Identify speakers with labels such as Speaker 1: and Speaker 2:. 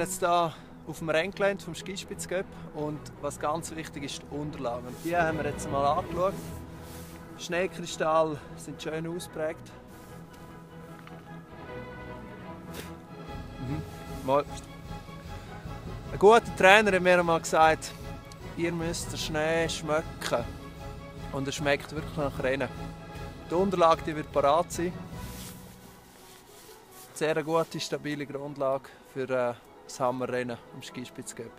Speaker 1: jetzt hier auf dem Renngelände vom Skispitzgöpp und was ganz wichtig ist, die Unterlagen. Die haben wir jetzt mal angeschaut. Schneekristalle sind schön ausprägt. Mhm. Mal. Ein guter Trainer hat mir einmal gesagt, ihr müsst den Schnee schmecken. Und er schmeckt wirklich nach Rennen. Die Unterlage die wird parat sein. Sehr gute, stabile Grundlage für äh, das Hammerrennen am Skispitzgöpp.